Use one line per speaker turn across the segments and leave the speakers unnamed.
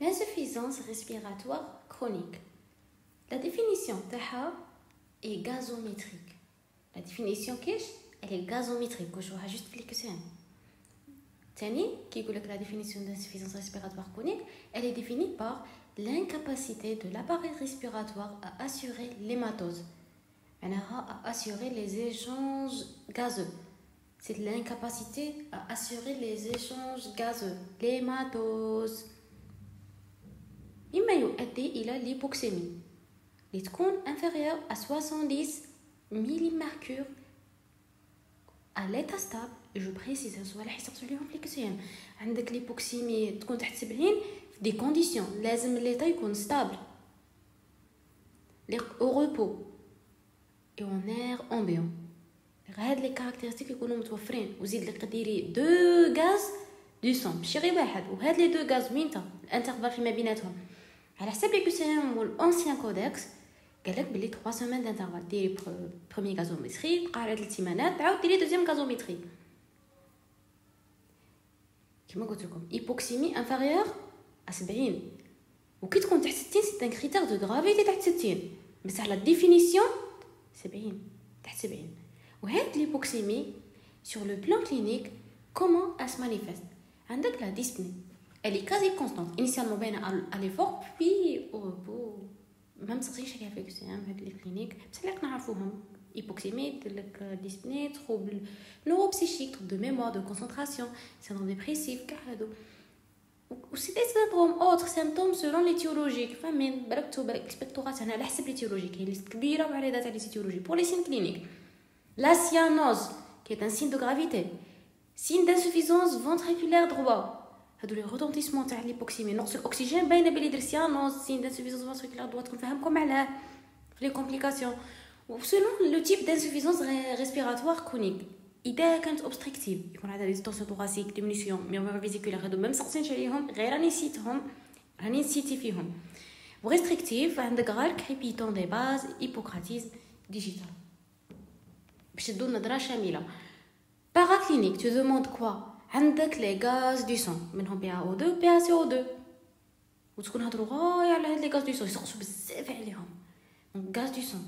L'insuffisance respiratoire chronique. La définition taha est gazométrique. La définition qu'est elle est gazométrique. Je vais juste expliquer ça. Tani, qui dit que la définition d'insuffisance respiratoire chronique, elle est définie par l'incapacité de l'appareil respiratoire à assurer l'hématose, à assurer les échanges gazeux. C'est l'incapacité à assurer les échanges gazeux, l'hématose إما يؤدي إلى l'hypoxémie اللي تكون inférieure à 70 ملي à l'état stable جو بريسيز هاد الصوالح يسقسوا ليهم في الكسيام عندك ليبوكسيمي تكون تحت 70 في دي كونديسيون لازم ليتا يكون ستابل لي او ريبو اي اون اير امبيون هاد لي كاركتيرستيك يكونوا متوفرين وزيد لك ديري دو غاز دو سون ماشي غير واحد وهاد لي دو غاز وين تا الانترفال فيما بيناتهم على حسب لي كوسيام والانسيان كودكس قالك بلي 3 سيمين دانترفال ديري بروميي غازوميتري بقى على 3 سيمانات تعاود ديري دوزيام غازوميتري كما قلت لكم ايبوكسيمي انفيريور ا 70 وكي تكون تحت 60 سي ان كريتير دو غرافيتي تحت 60 بصح لا ديفينيسيون 70 تحت 70 وهاد ليبوكسيمي سور لو بلان كلينيك كومون اس مانيفيست عندك لا ديسبني elle est quasi constante initialement bien à l'effort puis au repos même si c'est chez avec c'est هاد لي كلينيك بصح لك نعرفوهم hypoxémie, dyspnée, troubles neuropsychiques, troubles de mémoire, de concentration, syndrome dépressif, ou c'est des syndromes autres symptômes selon l'étiologie فاهمين بالك بالك الاكسبكتورات هنا على حسب l'étiologie كاين ليست كبيره وعلى تاع l'étiologie pour les signes cliniques la cyanose qui est un signe de gravité signe d'insuffisance ventriculaire droit هادو لي روتونتيسمون تاع ليبوكسيمي نقص الاكسجين باينه بلي يدير سيانوز سين دانسوفيزونس فونتريكولار droit تكون فاهمكم علاه في لي كومبليكاسيون selon le type d'insuffisance respiratoire chronique اذا كانت اوبستريكتيف يكون عندها ديستونسيون توغاسيك ديمونيسيون ميرمور فيزيكولار هادو ما مسقسينش عليهم غير راني نسيتهم راني نسيتي فيهم وريستريكتيف عندك غير كريبيتون دي باز هيبوكراتيز ديجيتال باش تدو نظره شامله باراكلينيك تو دوموند كوا عندك لي غاز دو سون منهم بي او 2 بي سي او 2 وتكون هضروا غايه على هاد لي غاز دو سون يسقسوا بزاف عليهم غاز دو سون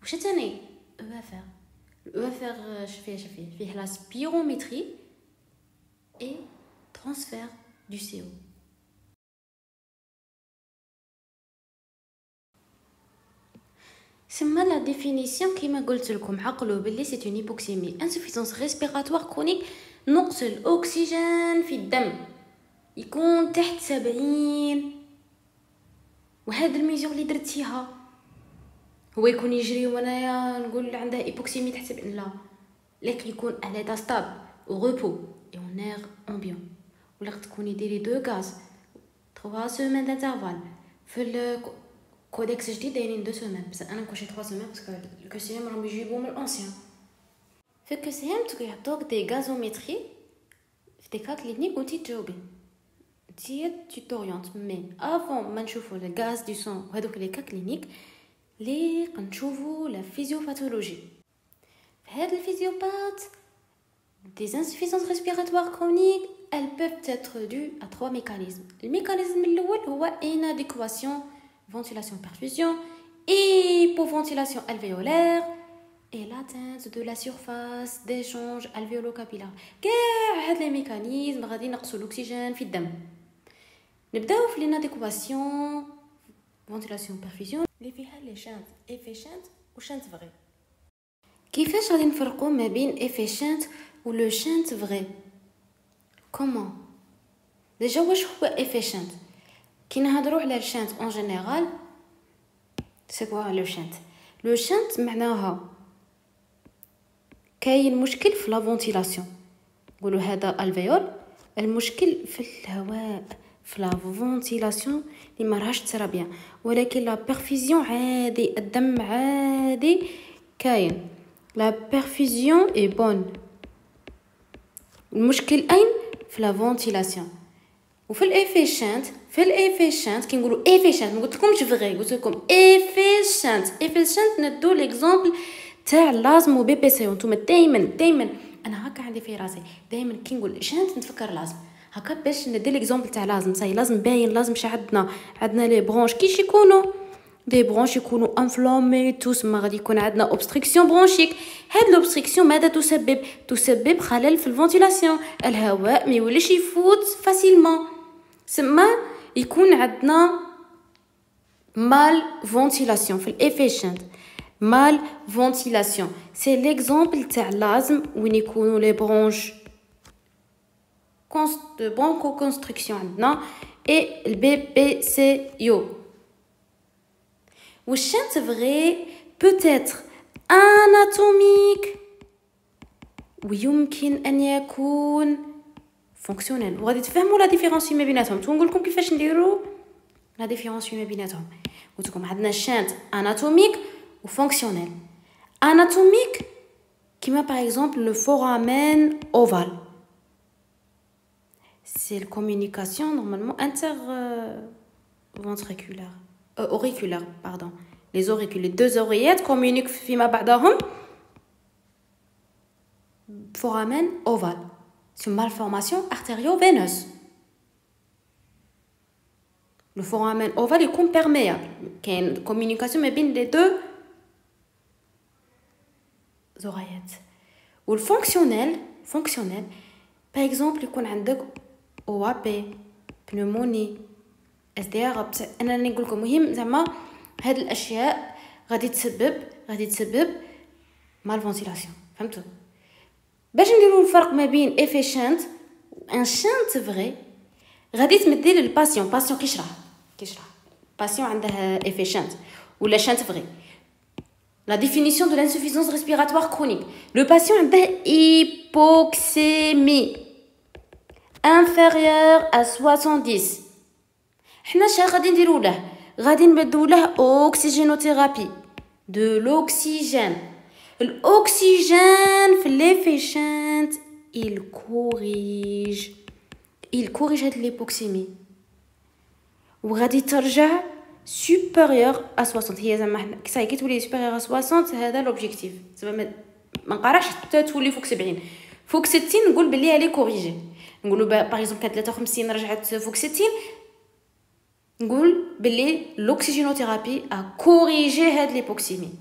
واش تاني او اف ار او اف ار شفيه شفيه فيه لا سبيرومتري اي ترانسفير دو سي او سما لا ديفينيسيون كيما قلت لكم عقلوا باللي سي اون هيبوكسيمي انسوفيسونس ريسبيراتوار كرونيك نقص الأكسجين في الدم. يكون تحت سبعين. وهذا الميزور اللي درتيها هو يكون يجري وأنايا نقول عندها ايبوكسيمي تحسب لا لكن يكون على ستاب اون اير امبيون ولا تكوني ديري دو غاز 3 سيمين دانترفال في الكودكس جديد دايرين دو سيمين بس أنا نكون شي 3 سيمين باسكو الكوسيام راهم يجيبو من الأنسيان. في الكوسيام يعطوك دي غازوميتري في دي كا كلينيك وانتي تجاوبي انتي تي توريونت مي افون ما نشوفو الغاز دو سون وهذوك لي كا كلينيك لي قنشوفو لا فيزيوباثولوجي في هاد الفيزيوباث des insuffisances respiratoires chroniques elles peuvent être dues à trois mécanismes le mécanisme الاول هو inadéquation ventilation perfusion hypoventilation alvéolaire et l'atteinte de la surface d'échange alvéolo-capillaire كاع هاد لي ميكانيزم غادي ينقصوا الاكسجين في الدم نبداو في l'inadéquation ventilation perfusion اللي فيها لي شانت افيشنت وشانت فغي كيفاش غادي نفرقوا ما بين افيشنت و لو شانت فغي كومون ديجا واش هو افيشنت كي نهضروا على الشانت اون جينيرال سي كوا لو شانت لو شانت معناها كاين مشكل في لا فونتيلاسيون. نقولوا هذا الفيول المشكل في الهواء في لا فونتيلاسيون اللي ما راهش بيان. ولكن لا بيرفيزيون عادي الدم عادي كاين. لا بيرفيزيون اي بون المشكل أين؟ في لا فونتيلاسيون. وفي الافيشنت في الافيشنت كي نقولوا افيشنت ما قلت لكمش فغي قلت لكم افيشنت افيشنت ندو ليكزامبل تاع لازم وبي بي سي وأنتم دائما دائما أنا هكا عندي في راسي دائما كي نقول شانت نتفكر لازم؟ هكا باش ندير ليكزومبل تاع لازم صاي لازم باين لازم شي عندنا عندنا لي برونش كيش يكونوا؟ دي برونش يكونوا انفلامي تسمى غادي يكون عندنا اوبستريكسيون برونشيك هاد لوبستريكسيون ماذا تسبب؟ تسبب خلل في الفنتيلاسيون الهواء ما يوليش يفوت فاسيلمون سما يكون عندنا مال فنتيلاسيون في الافيشنت مال فنتيلاسيون سي ليكزومبل تاع لازم وين يكونوا لي برونش برونكو كونستركسيون عندنا اي البي بي سي يو والشنت فغي بوتيتر اناتوميك ويمكن ان يكون فونكسيونيل وغادي تفهموا لا ديفيرونس ما بيناتهم نقول لكم كيفاش نديروا لا ديفيرونس ما بيناتهم قلت لكم عندنا الشانت اناتوميك ou fonctionnel. Anatomique, qui met par exemple le foramen ovale. C'est la communication normalement interventriculaire, euh, auriculaire, pardon. Les auricules, les deux oreillettes communiquent fima ba'dahum foramen ovale. C'est une malformation artério-veineuse. Le foramen ovale est comperméable. Il y a une communication mais bien les deux le fonctionnel fonctionnel par exemple يكون عندك OAP pneumonie اس دي ار أنا نقول لكم مهم زعما هاد الأشياء غادي تسبب غادي تسبب مال فونتيلاسيون فهمتوا؟ باش نديرو الفرق ما بين افيشنت ان شانت فغي غادي تمدي للباسيون باسيون كيشرح كيشرح. باسيون عنده افيشنت ولا شانت فغي La définition de l'insuffisance respiratoire chronique. Le patient a une hypoxémie inférieure à 70 حنا شا غادي نديرو له غادي نبدو له اوكسيجينوثيرابي دو لوكسيجين الاكسجين في ليفيشنت il corrige il corrige هاد ليبوكسيمي وغادي ترجع supérieur à 60 هي زعما صاي كي تولي supérieur à 60 هذا لوبجيكتيف زعما ما نقراش حتى تولي فوق 70 فوق 60 نقول بلي الي كوريجي نقولوا باغ اكزومبل كانت 53 رجعت فوق 60 نقول بلي لوكسيجينوثيرابي ا كوريجي هاد ليبوكسيمي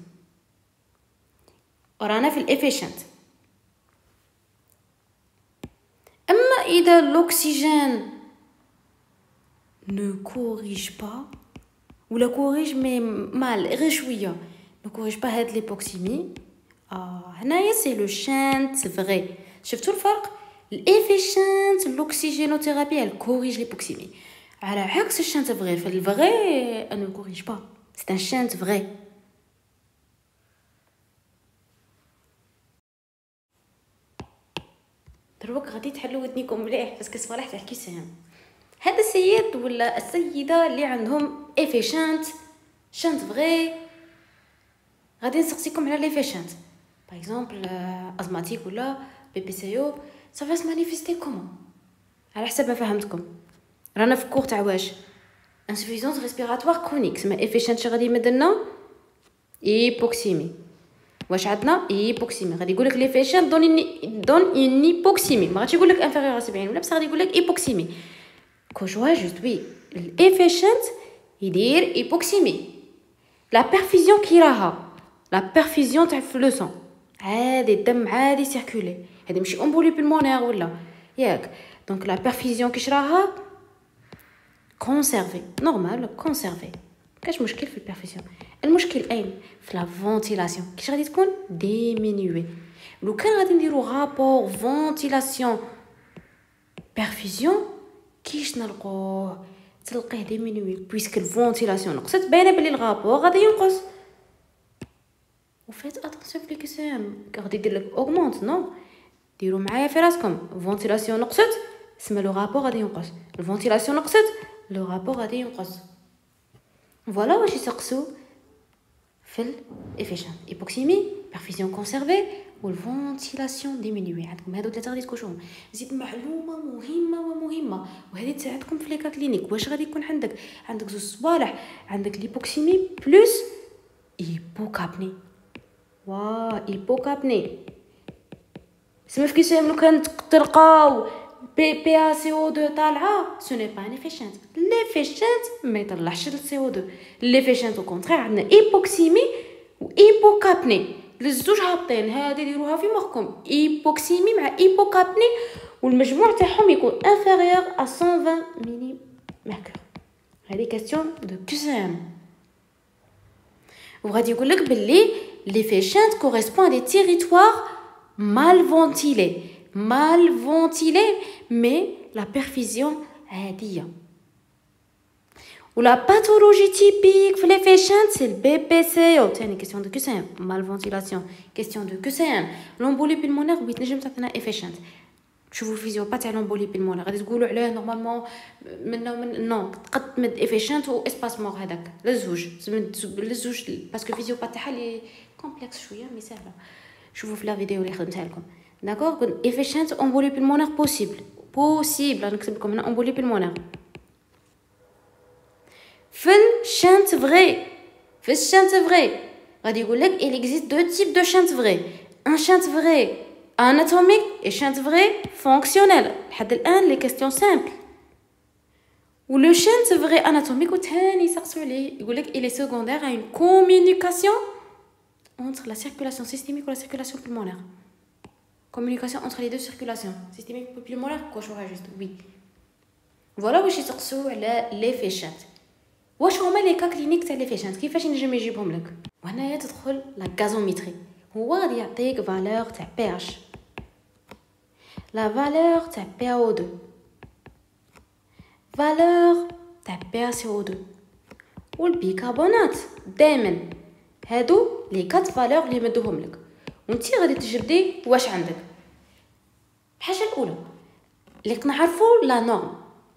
رانا في الافيشنت اما اذا لوكسيجين نو كوريج با ولا كوريج مي مال غير شويه نو كوريج با هاد ليبوكسيمي اه هنايا سي لو شانت فغي شفتوا الفرق الافيشنت لوكسيجينوثيرابي الكوريج ليبوكسيمي على عكس الشانت فغي في الفغي انا كوريج با سي ان شانت فغي دروك غادي تحلو ودنيكم مليح باسكو صباح تحكي سهم هذا السيد ولا السيدة اللي عندهم افيشانت شانت فغي. غادي نسقسيكم على ليفيشانت باغ اكزومبل ازماتيك ولا بي بي سي أو سا فا مانيفيستي كومون على حسب ما فهمتكم. رانا في كور تاع واش؟ انسفيزونس ريسبيراتوار كرونيك سما افيشنت شي غادي يمدلنا ايبوكسيمي واش عندنا؟ ايبوكسيمي غادي يقول لك ليفيشنت دون دون اون ايبوكسيمي ما غاديش يقول لك انفيريور 70 ولا بصح غادي يقول لك ايبوكسيمي كوجوا جوست وي الافيشنت يدير ايبوكسيمي لا بيرفيزيون كي راها لا بيرفيزيون تاع في لو سون عادي الدم عادي سيركولي هذه ماشي امبولي بالمونير ولا ياك دونك لا بيرفيزيون كيش راها كونسيرفي نورمال كونسيرفي كاش مشكل في البيرفيزيون المشكل اين في لا فونتيلاسيون كيش غادي تكون ديمينيوي لو كان غادي نديرو رابور فونتيلاسيون بيرفيزيون كيش نلقوه؟ تلقيه ديمينيوي بويسك الفونتيلاسيون. نقصت باينه بلي الغابور غادي ينقص. وفيت أتونسيون في الكسام غادي يدير لك اوغمونت نو ديروا معايا في راسكم. فونتيلاسيون نقصت. سما لو رابور غادي ينقص. الفونتيلاسيون نقصت. لو رابور غادي ينقص. فوالا واش يسقسو. في الافيشن ايبوكسيمي بيرفيزيون كونسيرفي والفونتيلاسيون ديمينيوي عندكم هادو ثلاثة غادي تكوشوهم. زيد معلومة مهمة ومهمه وهذه تساعدكم في ليكا كلينيك. واش غادي يكون عندك؟ عندك زوج صوالح عندك ليبوكسيمي بلس ايبوكابني وا ايبوكابني سما في كيسام لو كان تلقاو PaCO2 طالعة. Ce n'est pas un effet chaîne l'effet chaîne ما يطلعش le CO2 l'effet chaîne au contraire عندنا hypoxémie و hypocapnie للزوج هابطين هادي ديروها في مخكم hypoxémie مع hypocapnie والمجموع تاعهم يكون inférieur à 120 ملي mercure هذه question de QCM وغادي يقول لك باللي l'effet chaîne correspond à des territoires mal ventilés mal ventilé, mais la perfusion عادية. Ou la pathologie typique pour l'effet chaîne, c'est le BPCO. C'est une question de QCM. Mal ventilation. Question de QCM. L'embolie pulmonaire, oui, نجم تعطينا effet chaîne. تشوفوا الفيزيو با تاع لومبولي بالمونر غادي تقولوا عليه نورمالمون من من نو تقد تمد افيشنت و اسباسمون هذاك للزوج للزوج باسكو فيزيو با تاعها لي كومبلكس شويه مي سهله شوفوا في لا فيديو اللي خدمتها لكم D'accord Efficient embolie pulmonaire possible. Possible. نكتب لكم هنا embolie pulmonaire. في الشانت vrai. في الشانت vrai. غادي يقول لك il existe deux types de chant vrai. Un chant vrai anatomique et chant vrai fonctionnel. لحد الآن les questions simples. Ou le chant vrai anatomique وثاني يسقسوا عليه يقول لك il est secondaire à une communication entre la circulation systémique ou la circulation pulmonaire. Communication entre les deux circulations. Systémique pulmonaire, quoi, juste Oui. Voilà واش يتقسو على لي فيشات واش هما لي كا كلينيك تاع لي فيشات كيفاش نجم يجيبهم لك؟ وهنايا تدخل لا غازوميتري هو غادي يعطيك فالور تاع بي اش لا فالور تاع بي أو 2 فالور تاع بي سي أو 2 والبيكربونات دائما هادو لي كات فالور اللي مدوهم لك. وانتي غادي تجبدي واش عندك. الحاجة الأولى اللي نعرفو لا نورم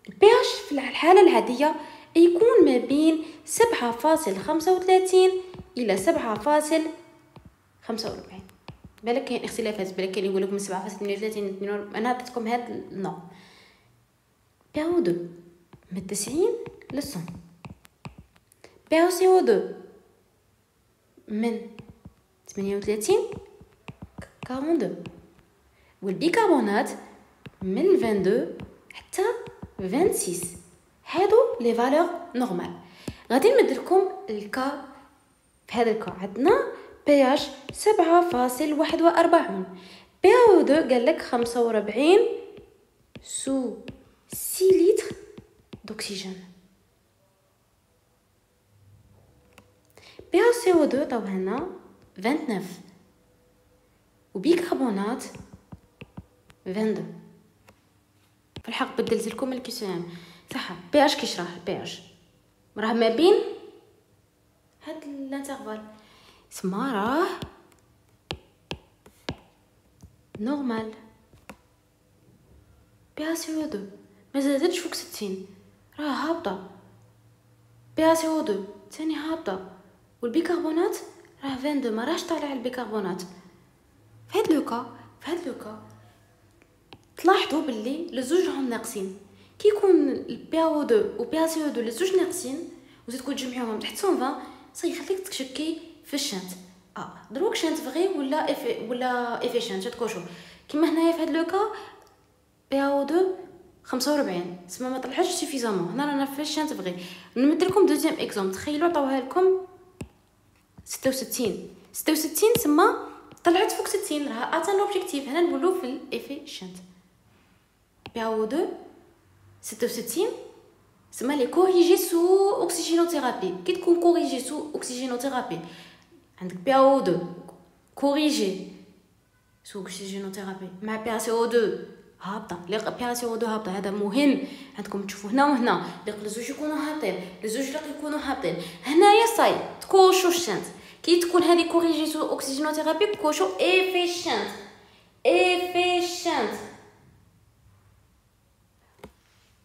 البي اش في الحالة العادية يكون ما بين سبعة فاصل خمسة وثلاثين إلى سبعة فاصل خمسة وربعين بالك كاين اختلافات بالك كاين يقولك من سبعة فاصل ثمانية أنا عطيتكم هاد النورم بي أو دو من تسعين للصن بي أو سي أو دو من ثمانية وثلاثين 42 والبيكربونات من 22 حتى 26 هادو لي فالور نورمال. غادي نمد الكا في هذا الكا. عندنا بي اش 7.41 بي أو 2 قال لك 45 سو 6 لتر دوكسيجين بي أو سي أو 2 طاو هنا 29 وبيكربونات 22 في الحق بدلت لكم الكيسان صح. بي اش كيشرح بي اش راه ما بين؟ هاد الانترفال سما راه. نورمال. بي اس أو 2 ما زادتش فوق 60 راه هابطة. بي اس أو 2 ثاني هابطة. والبيكربونات؟ راه 22 ما راهش طالع البيكربونات. في هاد لوكا في هاد لوكا تلاحظوا باللي لزوج راهم ناقصين. كي يكون البي أو 2 و بي سي أو 2 لزوج ناقصين وزيد تجمعوهم تحت 120 صافي يخليك تشكي في الشانت. آه دروك شانت فغي ولا اف ولا افيشنت تكوشو كيما هنايا في هاد لوكا بي أو 2 45 سما ما طلعش سيفيزامون هنا رانا في الشانت فغي. نمد لكم دوزيام إكزومبل. تخيلوا عطاوها لكم 66 66 سما طلعت فوق 60 راها آتان لوبجيكتيف هنا نقولو في الافيشنت بي أو 2 66 سما لي كوريجي سو اوكسيجينوثيرابي كي تكون كوريجي سو اوكسيجينوثيرابي عندك بي او 2 كوريجي سو اوكسيجينوثيرابي مع بي سي او 2 هابطه لي بي سي او 2 هابطه هذا مهم عندكم تشوفوا هنا وهنا لي زوج يكونوا هابطين لي زوج يكونوا هابطين هنايا صاي تكوشو الشمس كي تكون هذه كوريجي سو اوكسيجينوثيرابي كوشو افيشنت افيشنت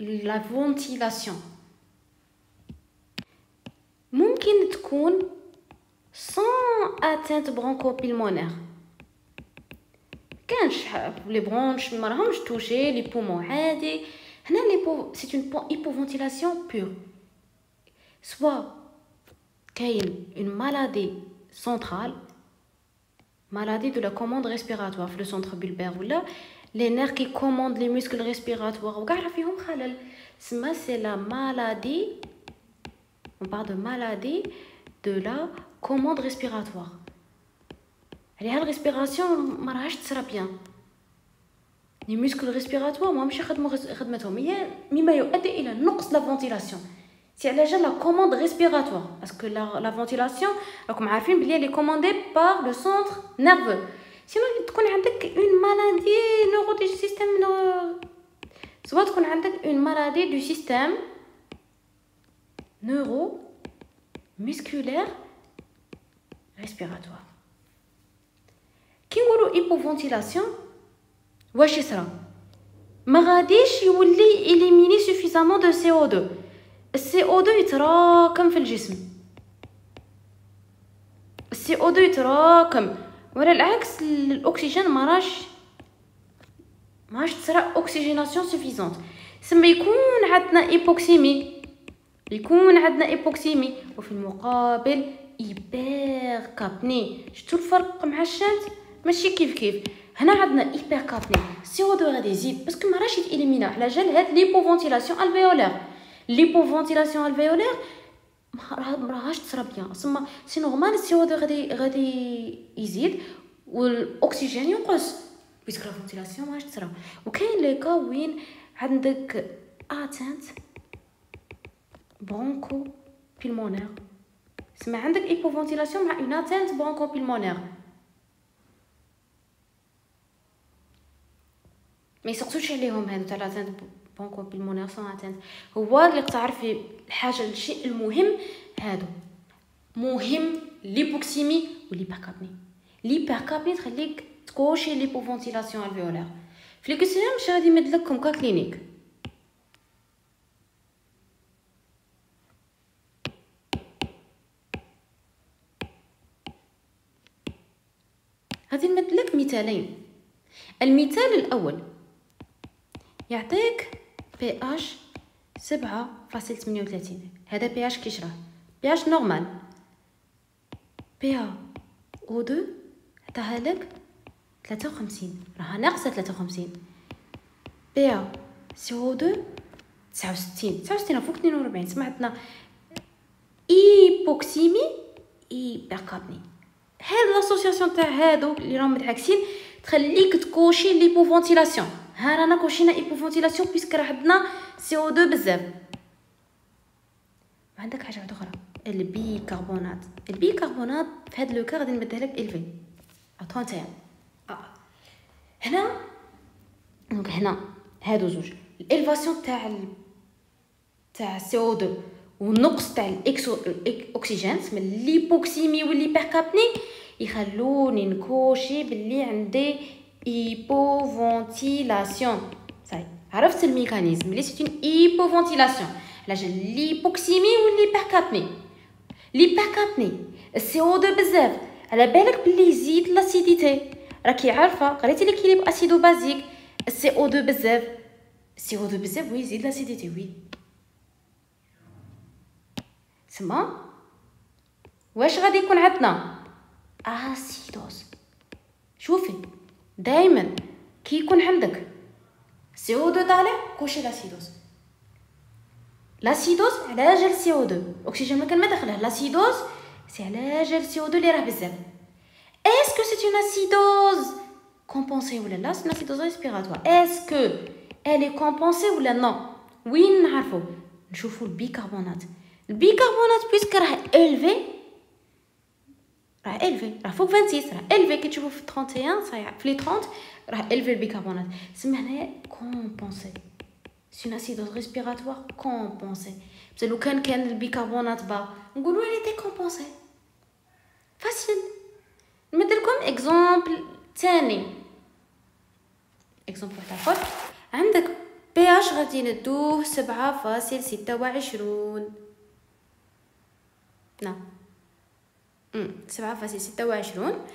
la ventilation ممكن تكون sans atteinte bronchopulmonaire كانش لي برونش ما راهمش توشي لي بومون عادي هنا لي بو سي اون hypoventilation pure soit كاين une maladie centrale maladie de la commande respiratoire في le centre bulbaire ولا les nerfs qui commandent les muscles respiratoires وكاع فيهم خلل سما c'est la maladie on parle de maladie de la commande respiratoire عليها الريسبيراسيون ما راهاش تصرا بيان لي مسكل ريسبيراتوار ما مش يخدموا خدمتهم هي مما يؤدي الى نقص لا فونتيلاسيون سي على جال لا كوموند ريسبيراتوار باسكو لا فونتيلاسيون راكم عارفين بلي لي كوموندي بار لو سونتر نيرفو سينو تكون عندك اون مالادي نورو دي سيستيم سوا تكون عندك اون مالادي دو سيستيم نورو musculaire respiratoire كي نقولوا ايبوفونتيلاسيون واش يصرى ما غاديش يولي اليميني سوفيزامون دو سي او 2 السي أو 2 يتراكم في الجسم. السي أو 2 يتراكم. وعلى العكس الأكسجين ما راش ما راش تصرى اوكسجيناسيون سوفيزونت. سما يكون عندنا إيبوكسيمي يكون عندنا إيبوكسيمي وفي المقابل ايبر كابني شتو الفرق مع الشمس ماشي كيف كيف. هنا عندنا ايبر كابني سي أو 2 غادي يزيد باسكو ما راش يتإليمينا. على جال هاد ليبوفونتيلاسيون الفيولير ليبوفونتيلاسيون الفيولير ما راهاش تصرا بيان. سما سي نورمال سي أو 2 غادي غادي يزيد والاكسجين ينقص. باسكو لا فونتيلاسيون ما راهاش تصرا. وكاين لي كا وين عندك اتنت برونكو بيلمونير سما عندك ايبوفونتيلاسيون مع اون اتنت برونكو بيلمونير ما يسقسوش عليهم هادو تاع لاتنت بونكو بالمناسبة هو اللي تعرفي الحاجة الشيء المهم هادو. مهم لي بوكسيمي ولي باكابني لي باكابني تخليك تكوشي لي بو فونتيلاسيون الفيولير في ليكسيام مش غادي يمد لك كومكا كلينيك. غادي نمد لك مثالين المثال الأول يعطيك بي اش سبعة فاصل ثمانية وثلاثين. هذا بي اش كيشرح بي اش نورمال بي ا أو دو عطاها لك ثلاثة وخمسين. راها ناقصة ثلاثة وخمسين. بي ا سي أو دو تسعة وستين. تسعة وستين فوق اثنين وربعين سمعتنا ايبوكسيمي اي بيركابني هاد لاسوسياسيون تاع هادو اللي راهم متعكسين تخليك تكوشي ليبوفونتيلاسيون ها رانا كوشينا ايبوفونتيلاسيون بيسك راه عندنا سي أو 2 بزاف. عندك حاجة واحدة أخرى. البيكربونات. البيكربونات في هذا لو كا غادي نبدلها لك الفي عطوا نتايا آه. هنا دونك هنا هادو زوج. الإلفاسيون تاع. تاع سي أو 2 والنقص تاع الاكسو الاكسجين سما ليبوكسيمي والليبركابني يخلوني نكوشي باللي عندي hypoventilation صاي عرفت الميكانيزم اللي سيت اون hypoventilation على جال ليبوكسيمي والليبركابني ليبركابني السي او 2 بزاف على بالك بلي يزيد لاسيديتي راكي عارفه قريتي ليكيليب اسيدو بازيك السي او 2 بزاف السي او 2 بزاف وي يزيد لاسيديتي وي سما واش غادي يكون عندنا اسيدوز شوفي دائما كي يكون عندك سي أو 2 طالع كوشي لاسيدوز لاسيدوز على جال سي أو 2 أكسجين ما كان ما داخله لاسيدوز سي على جال سي أو 2 اللي راه بزاف. اسكو سي اون اسيدوز كومبونسي ولا لا؟ سي اسيدوز ريسبيراتوار اسكو الي كومبونسي ولا نو وين نعرفو؟ نشوفو البيكربونات. البيكربونات بيسك راه إلفي راه الفي راه فوق 26 راه الفي كي تشوفو في 31 صايع في لي 30 راه الفي البيكربونات سما هنايا كومبونسي سي اون اسيدوز ريسبيراتوار كومبونسي بس لو كان كان البيكربونات با نقولوا لي تي كومبونسي فاسيل نمد لكم اكزومبل ثاني اكزومبل تاخذ عندك بي اش غادي ندوه سبعة فاصل ستة وعشرون نعم سبعة فاصل ستة وعشرون.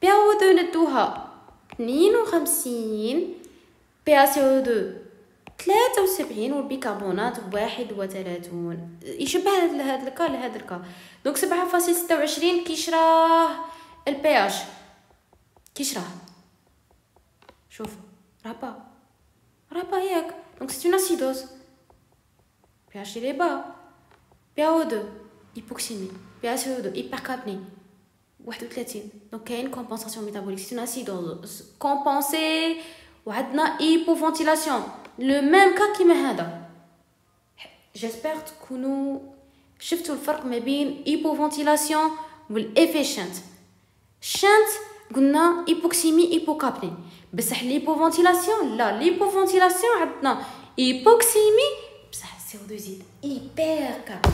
بي أو دو ندوها اثنين وخمسين. بي سي أو دو ثلاثة وسبعين والبيكربونات واحد وثلاثون. يشبه هذا الكا لهذا الكا دونك سبعة فاصل ستة وعشرين كيشراه البي اش كيشراه. شوفوا راه با راه با ياك. دونك سي اون اسيدوز بي اش لي با. بي أو دو hypoxémie PaCO2 hypercapnie 31 دونك كاين كومبونساسيون ميتابوليك سي اون اسيدوز كومبونسي وعندنا ايبوفونتيلاسيون لو ميم كا كيما هذا جيسبر تكونوا شفتوا الفرق ما بين ايبوفونتيلاسيون والافيشنت شانت قلنا ايبوكسيمي ايبوكابني بصح ليبوفونتيلاسيون لا ليبوفونتيلاسيون عندنا ايبوكسيمي بصح السي او 2 يزيد ايبر كابني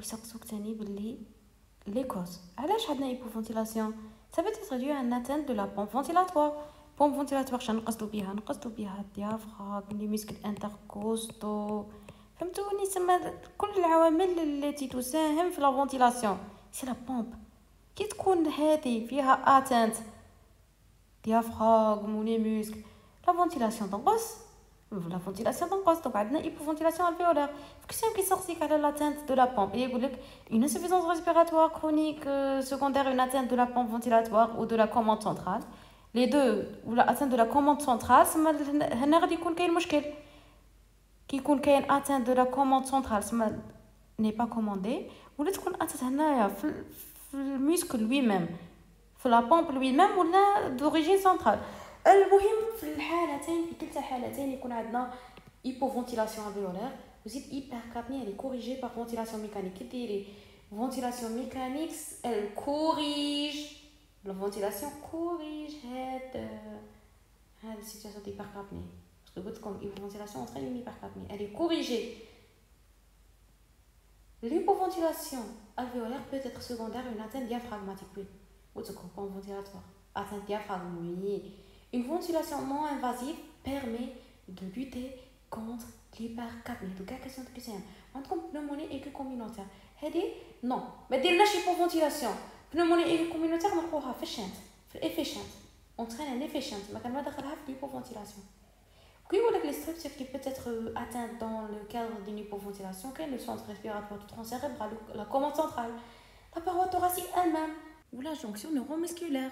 ويسقسوك تاني باللي لي كوز علاش عندنا ايبوفونتيلاسيون dû à une atteinte de la pompe ventilatoire. Pompe ventilatoire شنو نقصدو بها نقصدو بها الديافراغم لي مسكل انتركوستو فهمتوني تسمى كل العوامل التي تساهم في لا فونتيلاسيون سي لا بومب كي تكون هذه فيها اتانت ديافراغم ولي مسكل لا فونتيلاسيون تنقص لا فونتيلاسيون تنقص دونك عندنا ايبوفونتيلاسيون الفيولار كيسيون كيسقسيك على لاتانت دو لا بومب يقول لك une insuffisance respiratoire chronique euh, secondaire une atteinte de la pompe ventilatoire ou de la commande centrale les deux ولا atteinte de la commande centrale سما هنا غادي يكون كاين مشكل كي يكون كاين atteinte de la commande centrale سما ني با كوموندي ولا تكون atteinte هنايا في في الميسكل لوي ميم في لا بومب لوي ميم ولا دوريجين سنترال المهم في الحالتين في كلتا الحالتين يكون عندنا hypoventilation alvéolaire وزيد hypercapnie elle est corrigée par ventilation mécanique كي ديري ventilation mécanique elle corrige la ventilation corrige هاد هاد السيتواسيون d'hypercapnie parce que قلت لكم hypoventilation entraîne une hypercapnie elle est corrigée l'hypoventilation alvéolaire peut être secondaire à une atteinte diaphragmatique oui قلت لكم pompe ventilatoire atteinte diaphragme oui Une ventilation non invasive permet de lutter contre l'hypercapnie. Donc, question de question. عندكم pneumonie aiguë communautaire. هذه نو ما ديرناش hypoventilation. pneumonie aiguë communautaire نلقوها في الشانت في الافيشنت اونترين ان افيشنت ما كان ما دخلها في l'hypoventilation. كي يقول لك les structures qui peut être atteinte dans le cadre d'une hypoventilation كاين le centre respiratoire du tronc cérébral la commande centrale la paroi thoracique elle-même ou la jonction neuromusculaire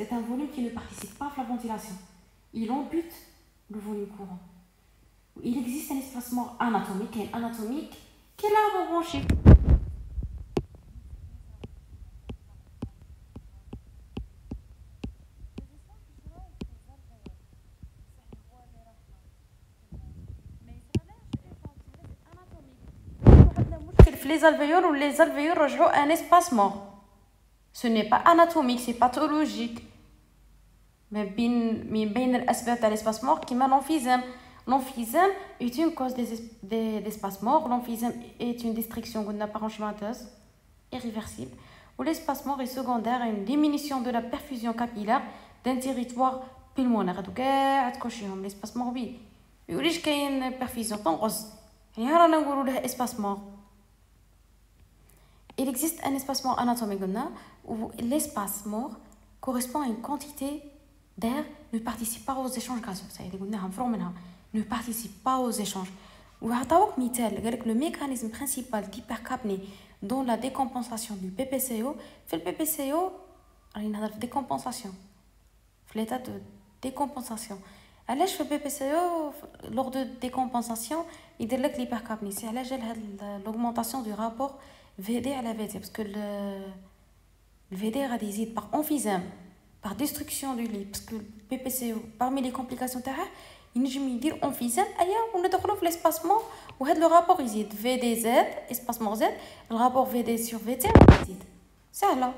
C'est un volume qui ne participe pas à la ventilation. Il ampute le volume courant. Il existe un espacement anatomique et anatomique qui est l'arbre branché. les alvéoles ou les alvéoles rejoignent un espacement. Ce n'est pas anatomique, c'est pathologique. ما بين من بين الاسباب تاع ليسباس مور كيما l'emphysème l'emphysème est une cause des d'espace mort l'emphysème est une destruction قلنا parenchymateuse irréversible ou l'espace mort est secondaire à une diminution de la perfusion capillaire d'un territoire pulmonaire هادو كاع تكوشيهم l'espace mort بي يوليش كاين perfusion تنقص يعني رانا نقولوا له espace mort il existe un espace mort anatomique où l'espace mort correspond à une quantité D'ailleurs, ne participe pas aux échanges gazeux. Ça y est, ne participe pas aux échanges. Le mécanisme principal d'hypercapnie dans la décompensation du PPCO, fait le PPCO, il y a décompensation. L'état de décompensation. Alors, je fais PPCO, lors de décompensation, il y a l'hypercapnie. C'est l'augmentation du rapport VD à la VD. Parce que le, VD a des par emphysème par destruction du lit, parce que le PPCO, parmi les complications terrestres, il nous dire on fait on est l'espacement, ou le rapport existe, VDZ, espacement Z, le rapport VD sur VT, existe. C'est là.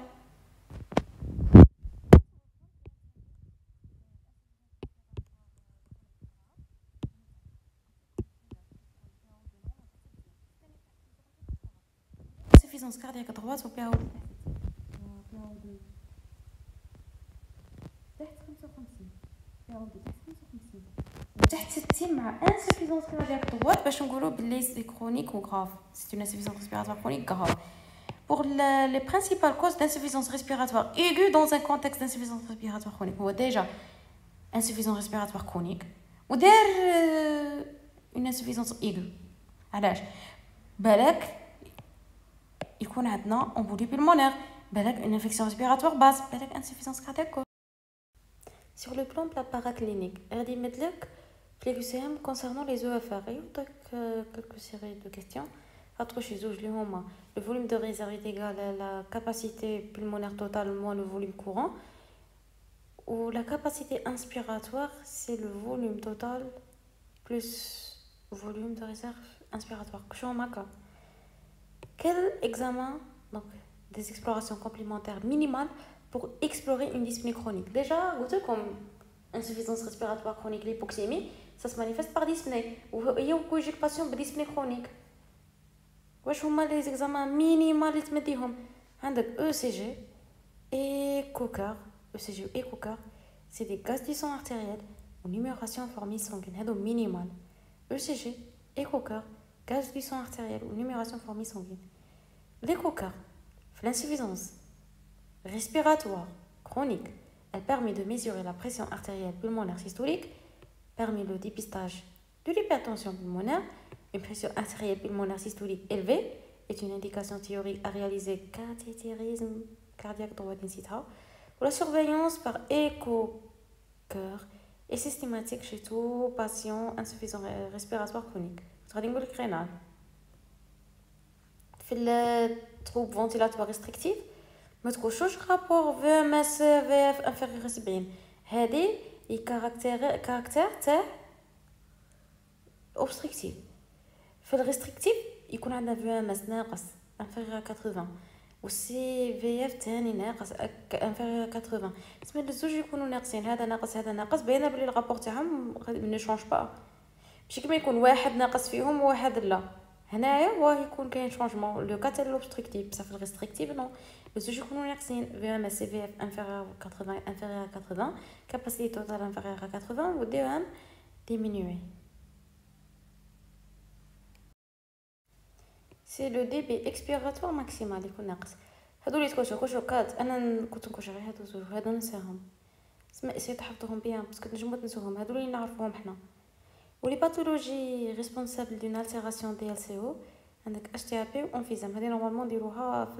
Insuffisance cardiaque droite ou PAO. تحت 60 مع insuffisance cardiaque droite باش نقولوا بلي سي كرونيك و grave c'est une insuffisance respiratoire chronique grave pour les principales causes d'insuffisance respiratoire aiguë dans un contexte d'insuffisance respiratoire chronique هو déjà insuffisance respiratoire chronique ودار une insuffisance aiguë علاش بالك يكون عندنا امبولي بالمونير بالك une infection respiratoire basse بالك insuffisance cardiaque sur le plan de la paraclinique, Adi Medlek, concernant les EFR, il y a euh, quelques séries de questions. Je le volume de réserve est égal à la capacité pulmonaire totale moins le volume courant. Ou la capacité inspiratoire, c'est le volume total plus volume de réserve inspiratoire. Quel examen, donc des explorations complémentaires minimales, pour explorer une dyspnée chronique Déjà, vous savez comme insuffisance respiratoire chronique, l'hypoxémie, ça se manifeste par dyspnée. Ou il y a une patient de dyspnée chronique. واش هما les examens minimaux اللي تمديهم عندك ECG échocar ECG échocar c'est des gaz du sang artériel ou numération formée sanguine هذو minimal ECG échocar gaz du sang artériel ou numération formée sanguine L'échocarde, l'insuffisance respiratoire chronique, elle permet de mesurer la pression artérielle pulmonaire systolique, permet le dépistage de l'hypertension pulmonaire. Une pression artérielle pulmonaire systolique élevée est une indication théorique à réaliser cathétérisme cardiaque droit incita. Pour la surveillance par écho-cœur est systématique chez tout patient insuffisant respiratoire chronique. rénal. في التروب فونتيلاتوار ريستريكتيف ما تكونش رابور في ام اس في انفيريور 70 هادي هي كاركتير كاركتير تاع اوبستريكتيف في الريستريكتيف يكون عندنا في ام اس ناقص انفيريور 80 والسي في اف تاني ناقص انفيريور 80 تسمى الزوج يكونوا ناقصين. هذا ناقص هذا ناقص. باينه بلي الرابور تاعهم ما شونج با ماشي كيما يكون واحد ناقص فيهم وواحد لا. هنايا هو يكون كاين شونجمون لو كا تاع بصح في الريستريكتيف نو الزوج يكونوا ناقصين في ام اس في اف انفيريور 80 انفيريور 80 كاباسيتي توتال انفيريور 80 و دي ام ديمينيوي سي لو دي بي اكسبيراتوار ماكسيمال يكون ناقص هادو اللي تكوشو كوشو كات انا كنت نكوش غير هادو زوج هادو ننساهم سما سي تحفظوهم بيان باسكو نجمو تنسوهم هادو اللي نعرفوهم حنا Ou les pathologies responsables d'une altération DLCO, عندك HTAP و emphysème هذه نورمالمون نديروها في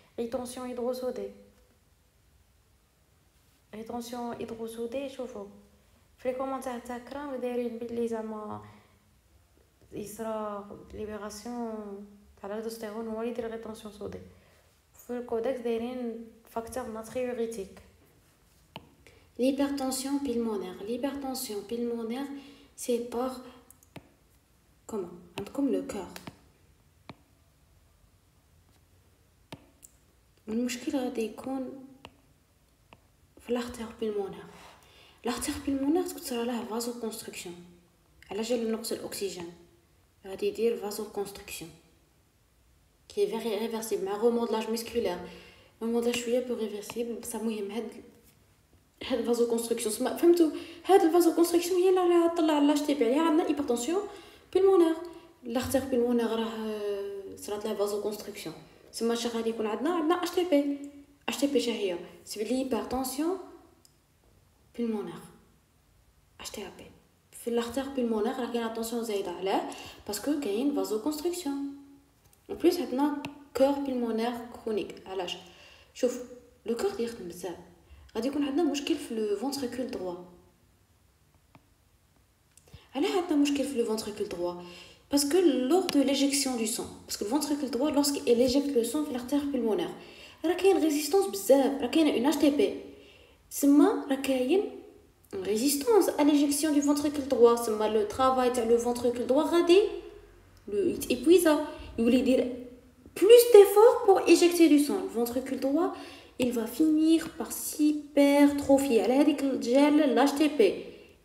اي طونسيون هيدروسودي ريتونسيون هيدروسودي شوفوا في لي كومونتير تاع كرام دايرين بلي زعما يصرا ليبيراسيون تاع الالدوستيرون هو اللي يدير ريتونسيون سودي في الكودكس دايرين فاكتور ناتريوريتيك
L'hypertension pulmonaire. L'hypertension pulmonaire, c'est par comment Comme le cœur. المشكل غادي يكون في لاختير بيلمونير لاختير بيلمونير تصرى له فازو كونستركسيون. على جال نقص الأكسجين. غادي يدير فازو كونستركسيون. كي فيغي ريفرسيبل مع رومودلاج ميسكولير رومودلاج شوية بو ريفرسيبل بصح مهم. هاد هاد الفازو كونستركسيون. سما فهمتوا هاد الفازو كونستركسيون هي اللي راح طلع لاش تي بي عليها عندنا ايبرتونسيون بيلمونير لاختير بيلمونير راه صرات له فازو كونستركسيون. سما شا غادي يكون عندنا عندنا اش تي بي اش تي بي شهيه سي ليبرتونسيون بيلمونير اش تي بي في لاختير بيلمونير راه كاين اتونسيون زايده علاه باسكو كاين فازو كونستركسيون اون بليس عندنا كور بيلمونير كرونيك علاش شوف لو كور يخدم بزاف غادي يكون عندنا مشكل في لو فونتريكول دروا علاه عندنا مشكل في لو فونتريكول دروا parce que lors de l'éjection du sang, parce que le ventricule droit, lorsqu'il éjecte le sang vers l'artère pulmonaire, il y a une résistance bzaf, il y a une HTP. C'est ma, il y a une résistance à l'éjection du ventricule droit, c'est ma le travail le ventricule droit radé, le il épuise, hein. il voulait dire plus d'efforts pour éjecter du sang. Le ventricule droit, il va finir par s'hypertrophier. Elle a l'HTP,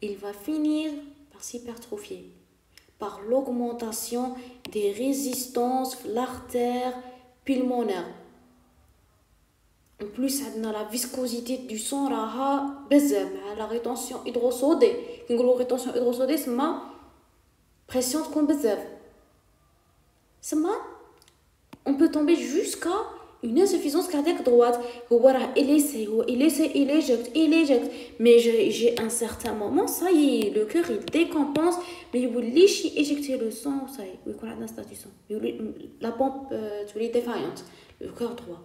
il va finir par s'hypertrophier par l'augmentation des résistances l'artère pulmonaire. En plus, la viscosité du sang la rétention hydrosodée. Une rétention hydrosodée, c'est ma pression de On peut tomber jusqu'à une insuffisance cardiaque droite il essaie il essaie il éjecte il éjecte mais j'ai un certain moment ça y est le cœur il décompense mais il voulait éjecter le sang ça y est il y a un la pompe tu es défaillante le cœur droit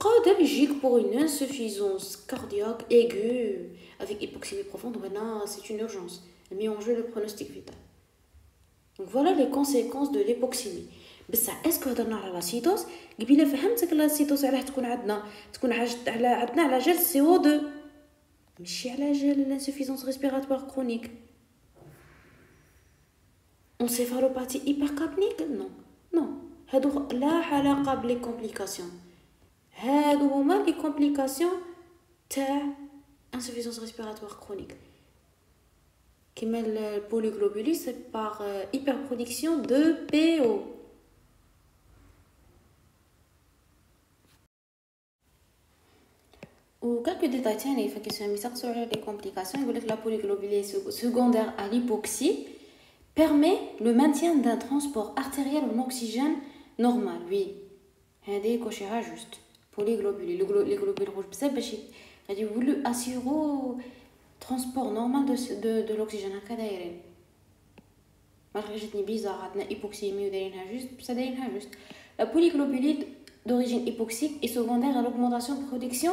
قادر يجيك pour une insuffisance cardiaque aiguë avec hypoxémie profonde maintenant c'est une urgence elle met en jeu le pronostic vital donc voilà les conséquences de l'hypoxémie بصح اسكو هضرنا على لاسيتوس قبيله فهمتك لاسيتوس علاه تكون عندنا تكون على عندنا على جال سي او 2 ماشي على جال لانسوفيزونس ريسبيراتوار كرونيك انسيفالوباتي هيبركابنيك نو نو هادو لا علاقه بلي كومبليكاسيون هادو هما لي كومبليكاسيون تاع انسوفيزونس ريسبيراتوار كرونيك كيما البوليغلوبولي سي باغ هيبر برودكسيون دو بي او Ou quelques détails تاني فكيسيون يسقسوا على les complications يقول لك la polyglobulée secondaire à l'hypoxie permet le maintien d'un transport artériel en oxygène normal oui هذه كوشيها جوست polyglobulée les globules rouges بزاف باش غادي يولوا اسيرو transport normal de de, de l'oxygène هكا دايرين مالغري جاتني بيزار عندنا hypoxémie ودايرينها جوست بصح دايرينها جوست la polyglobulite d'origine hypoxique est secondaire à l'augmentation de production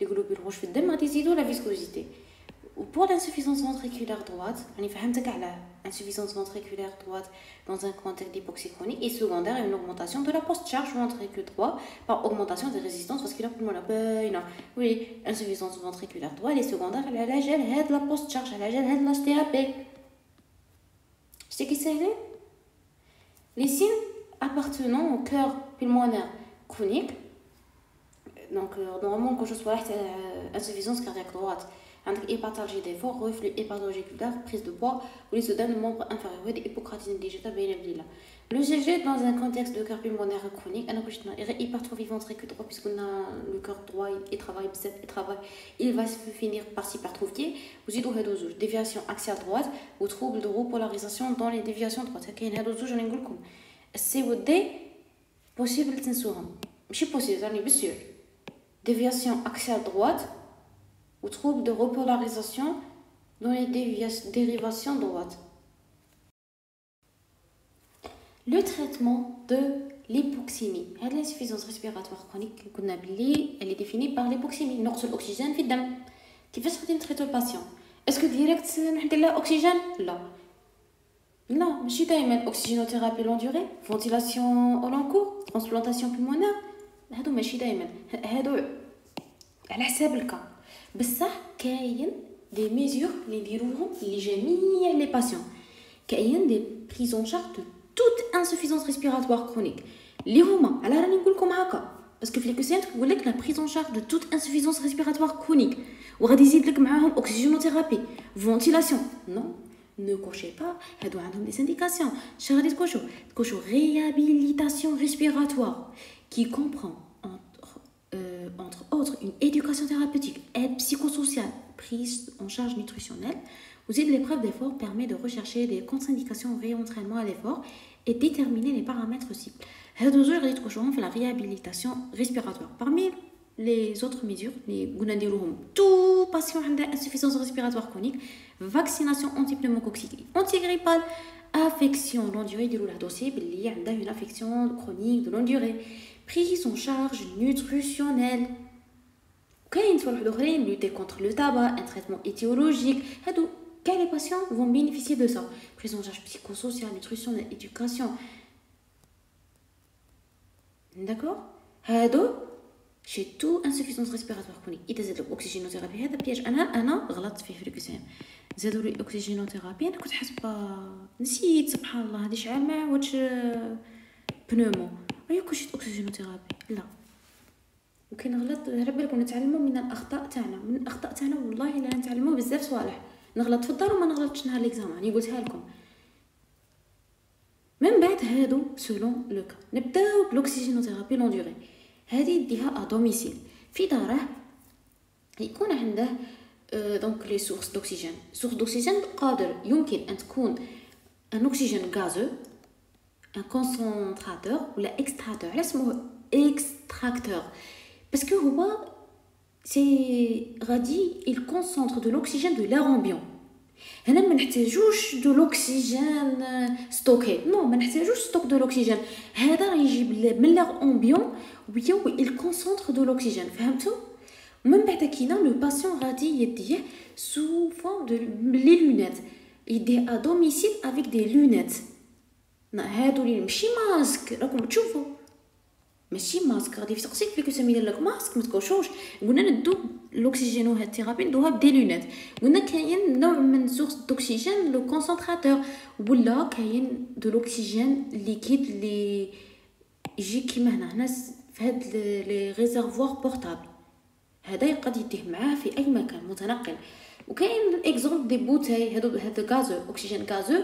les globules rouges في الدم غادي يزيدوا la viscosité pour l'insuffisance ventriculaire droite يعني فهمتك على insuffisance ventriculaire droite dans un contexte d'hypoxie chronique et secondaire une augmentation de la post-charge ventricule droit par augmentation des résistances vasculaires pulmonaires باينه oui insuffisance ventriculaire droite et secondaire على جال هاد la post-charge على جال هاد la STAP شتي كيسهلين les signes appartenant au cœur pulmonaire chronique donc euh, normalement quand je sois insuffisance cardiaque droite عندك ايباتالجي دي فور ريفلو ايباتولوجيك دار بريز دو بوا ولي سو دان ممبر انفيريور هادي ايبوكراتين ديجيتا باينه بليله لو جي جي dans un contexte de cœur pulmonaire chronique انا كنت hypertrophie ventriculaire droit puisque le cœur droit il travaille بزاف il travaille il va se finir par s'hypertrophier وزيدوا هادو زوج déviation axiale droite و trouble de repolarisation dans les déviations droites كاين هادو زوج راني نقول لكم السي و دي بوسيبل تنسوهم ماشي بوسيبل راني بسيور déviation axiale droite ou trouble de repolarisation dans les dérivations droites. Le traitement de l'hypoxémie. L'insuffisance respiratoire chronique, elle est définie par l'hypoxémie. Nord l'oxygène في الدم. كيفاش غادي نتريتو الباسيون اسكو ديريكت نحدي لها اكسجين لا لا ماشي دائما اوكسجينوثيرابي لون دوري فونتيلاسيون او لون كور ترانسبلانتاسيون بلمونير هادو ماشي دائما هادو على حساب الكا بصح كاين دي ميزور اللي نديروهم لجميع لي باسيون كاين دي بريزون شارج دو توت انسوفيزونس ريسبيراتوار كرونيك اللي هما على راني نقول لكم هكا باسكو في ليكوسيان تقول لك لا بريزون شارج دو توت انسوفيزونس ريسبيراتوار كرونيك وغادي يزيد لك معاهم اوكسجينوثيرابي فونتيلاسيون نو ne cochez pas هادو عندهم دي سانديكاسيون شنو غادي تكوشو تكوشو réhabilitation respiratoire qui comprend euh, entre autres une éducation thérapeutique, aide psychosociale, prise en charge nutritionnelle. Aussi, l'épreuve d'effort permet de rechercher des contre-indications au réentraînement à l'effort et déterminer les paramètres cibles. la réhabilitation respiratoire. Parmi les autres mesures, les tout patient a insuffisance respiratoire chronique, vaccination antipneumococcique, antigrippale, affection longue durée la dossier, il y une affection chronique de longue durée prise en charge nutritionnelle كاين صوالح اخرين lutter contre le tabac un traitement étiologique هادو كاع les patients vont bénéficier de ça prise en charge psychosociale nutritionnelle éducation d'accord هادو شي تو انسوفيسونس ريسبيراتوار كونيك اذا زاد لك اوكسجينوثيرابي هذا بياج انا انا غلطت فيه في الكسام زادوا لي اوكسجينوثيرابي انا كنت حاسبه نسيت سبحان الله هذه شعال ما عاودش بنومو وهي كلشي اوكسجينوثيرابي لا. وكاين غلط. على بالك نتعلموا من الأخطاء تاعنا. من الأخطاء تاعنا والله الا نتعلموا بزاف صوالح. نغلط في الدار وما نغلطش نهار ليكزام راني قلتها لكم. من بعد هادو سولون لو كا نبداو بلوكسيجينوثيرابي لون دوري هذه يديها ا دوميسيل في داره يكون عنده دونك لي سورس دوكسيجين سورس دوكسيجين قادر يمكن أن تكون ان اوكسيجين غازو un concentrateur ou l'extracteur علاش سموه extracteur parce que هو c'est غادي il concentre de l'oxygène de l'air ambiant هنا ما نحتاجوش دو لوكسيجين ستوكي نو ما نحتاجوش ستوك دو لوكسيجين هذا يجيب من لاغ امبيون ويا il concentre de l'oxygène فهمتوا من بعد كاينه لو باسيون غادي يديه سو فون دو لي لونيت يديه ا دوميسيل افيك دي لونيت هادو اللي ماشي ماسك راكم تشوفوا ماشي ماسك غادي يسقسيك فيك يسمي لك ماسك ما تكوشوش. قلنا ندو الأكسجين وهاد الثيرابي ندوها بدي لونات قلنا كاين نوع من سورس دوكسيجين لو كونسونطراتور ولا كاين دو لوكسيجين ليكيد اللي يجي كيما هنا هنا في هاد لي ريزرفوار بورتابل. هذا يقد يديه معاه في أي مكان متنقل. وكاين اكزومبل دي بوتاي هادو هذا غازو أكسجين غازو.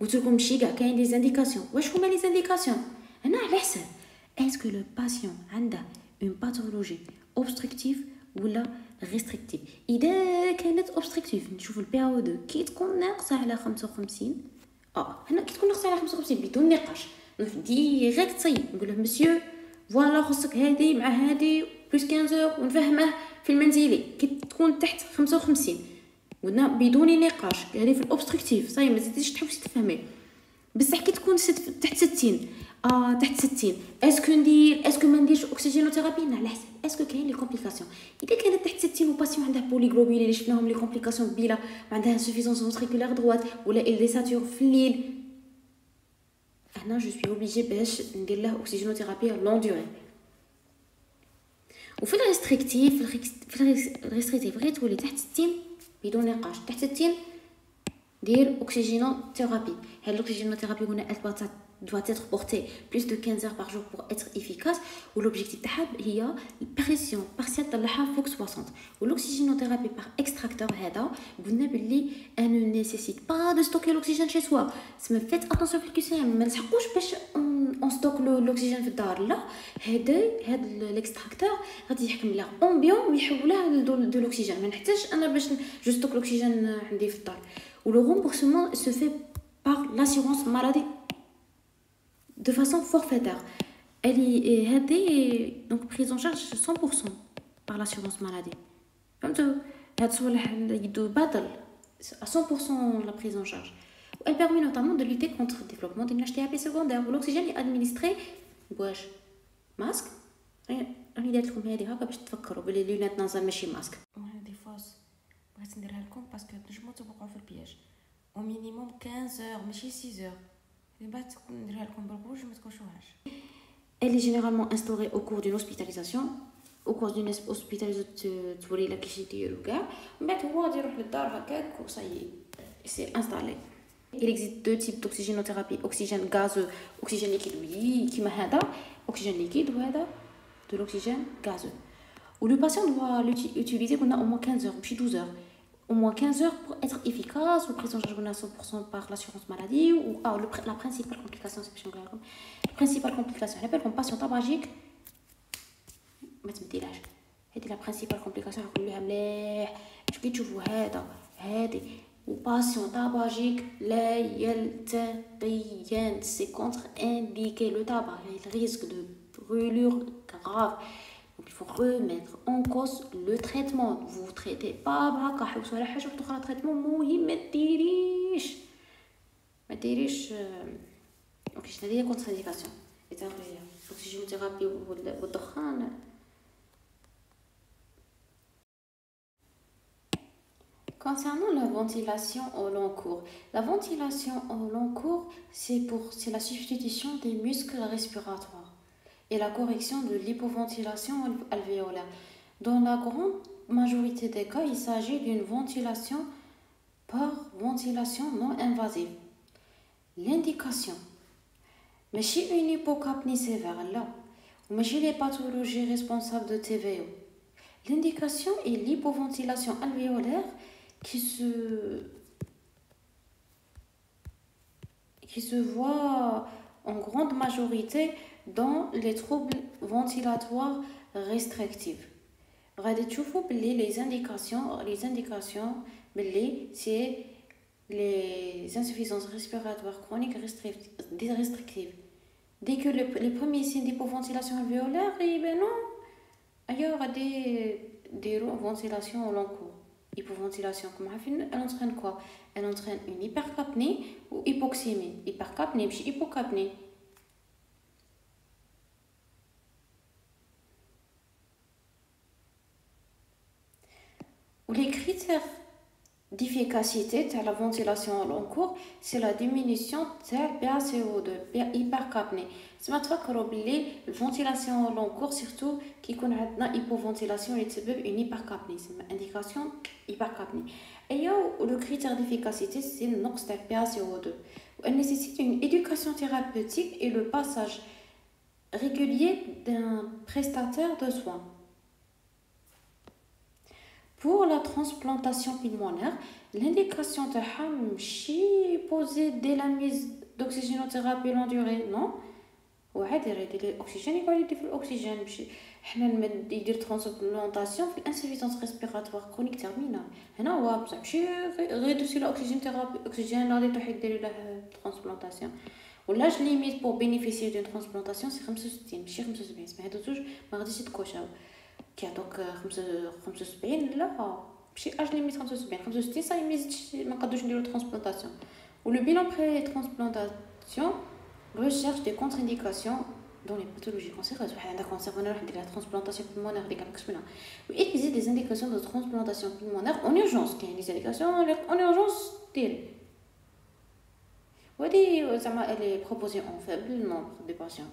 قلت لكم ماشي كاع كاين لي زانديكاسيون واش هما لي زانديكاسيون انا على حسب اسكو لو باسيون عنده اون باثولوجي اوبستركتيف ولا ريستريكتيف اذا كانت اوبستركتيف نشوف البي او 2 كي تكون ناقصه على 55 اه هنا كي تكون ناقصه على 55 بدون نقاش ديريكت تصيب نقول له مسيو فوالا خصك هادي مع هادي بلوس 15 ونفهمه في المنزلي كي تكون تحت 55 قلنا بدون نقاش يعني في الاوبستركتيف صاي ما تزيديش تحوسي تفهمي. بصح كي تكون ست تحت 60 آه تحت 60 اسكو ندير اسكو ما نديرش اوكسجينوثيرابي على حسب اسكو كاين لي كومبليكاسيون إذا كانت تحت 60 60 وباسيون عندها بوليغلوبيلي اللي شفناهم لي كومبليكاسيون كبيره وعندها انسوفيزونس فونتريكولار دروات ولا ال ديساتور في الليل. هنا جو سوي اوبليجي باش ندير له اوكسيجينوثيرابي لون دوري وفي الريستريكتيف في الريستريكتيف غير تولي تحت 60 بدون نقاش. تحت التين دير اوكسجينو ثيرابي هاد الاوكسجينو ثيرابي هنا أثبتت doit être portée plus de 15 heures par jour pour être efficace ou l'objectif تاعها هي البريسيون بارسيال طلعها فوق 60 والاكسجينوثيرابي بار اكستراكتور هذا قلنا باللي ان نيسيسيت با دو ستوكي الاكسجين شي سوا سما فيت اتونسيون في الكيسيام ما نسحقوش باش اون ستوك الاكسجين في الدار لا هذا هذا الاكستراكتور غادي يحكم له امبيون ويحولها لدو الاكسجين ما نحتاجش انا باش جو ستوك الاكسجين عندي في الدار ولو رومبورسمون سو في par l'assurance maladie de façon forfaitaire. Elle est donc prise en charge 100% par l'assurance maladie. Comme tu battle à 100% la prise en charge. Elle permet notamment de lutter contre le développement d'une HTAP secondaire où l'oxygène est administré واش ماسك راني دارت لكم هذه هكا باش تفكروا بلي لونات نازل ماشي ماسك
هذه فاس بغيت نديرها لكم باسكو نجمو توقعوا في البياج au minimum 15 heures ماشي 6 heures
Elle est généralement instaurée au cours d'une hospitalisation au cours d'une hospitalisation توري لك كيش يديروا كاع من بعد هو غادي يروح للدار هكاك وصاي سي انستالي Il existe deux types d'oxygénothérapie, oxygène gazeux, oxygène liquide, oui, qui m'a هذا, oxygène liquide ou هذا, de l'oxygène gazeux. Où le patient doit l'utiliser au moins 15 heures, puis 12 heures. au moins 15 heures pour être efficace ou prise en charge à 100% par l'assurance maladie ou ah, le, la principale complication c'est la principale complication elle appelle comme patient tabagique ما تمديلهاش هذه لا برينسيبال كومبليكاسيون نقول لها مليح كي تشوفوا هذا هذه وباسيون تاباجيك لا يلتقيان سي كونتر انديكي لو تابا الريسك دو brûlure grave Donc il faut remettre en cause le traitement. Vous ne traitez pas بهكا حوسوا على حاجة أخرى traitement مهم ما ديريش ما ديريش اوكي شنو هي كونتر انديكاسيون الاكسجينوثيرابي والدخان Concernant la ventilation au long cours, la ventilation au long cours, c'est pour c'est la substitution des muscles respiratoires et la correction de l'hypoventilation alvéolaire. Dans la grande majorité des cas, il s'agit d'une ventilation par ventilation non invasive. L'indication. Mais chez une hypocapnie sévère, là, mais chez les pathologies responsables de TVO, l'indication est l'hypoventilation alvéolaire qui se, qui se voit en grande majorité dans les troubles ventilatoires restrictifs. غادي تشوفوا باللي les indications les indications باللي c'est les insuffisances respiratoires chroniques restrictives dès que le, les premiers signes d'hypoventilation alvéolaire يبانوا ايوا غادي ديروا ventilation au long cours hypoventilation comme عارفين elle entraîne quoi elle entraîne une hypercapnie ou hypoxémie hypercapnie ماشي hypocapnie Les critères d'efficacité de la ventilation au long cours, c'est la diminution de PaCO2, hypercapnie. C'est ma que la ventilation au long cours, surtout qui connaît hypoventilation et une hypercapnie. C'est une indication hypercapnie. Et le critère d'efficacité, c'est le NOx de PaCO2. Elle nécessite une éducation thérapeutique et le passage régulier d'un prestataire de soins Pour la transplantation pulmonaire, l'indication de ماشي posée dès la mise d'oxygénothérapie longue durée, non وعادي راه يدير الاكسجين يقعد يدير في الاكسجين ماشي حنا نمد يدير ترانسبلانتاسيون في الانسفيسونس ريسبيراتوار كرونيك تيرمينال هنا هو بصح ماشي غير دوسي الاكسجين ثيرابي اكسجين غادي تروح ديري له ترانسبلانتاسيون ولاج ليميت بور بينيفيسيي دون ترانسبلانتاسيون سي 65 ماشي 75 سما هادو زوج ما غاديش يتكوشاو كيعطوك خمسة وسبعين لا ماشي اج ليميت خمسة وسبعين خمسة وستين صاي ميزيدش منقدروش نديرو ترانسبلانتاسيون و لو بيلون بري ترانسبلانتاسيون recherche des contre-indications dans les pathologies cancéreuses واحد عندها كونسير وانا نروح ندير لها ترانسبلانتاسيون بلمونير هذيك راك كسبنا واي اكزيست دي انديكاسيون دو ترانسبلانتاسيون بلمونير اون اورجونس كاين لي انديكاسيون اون اورجونس ديري وهادي زعما الي بروبوزي اون فيبل نومبر دي باسيون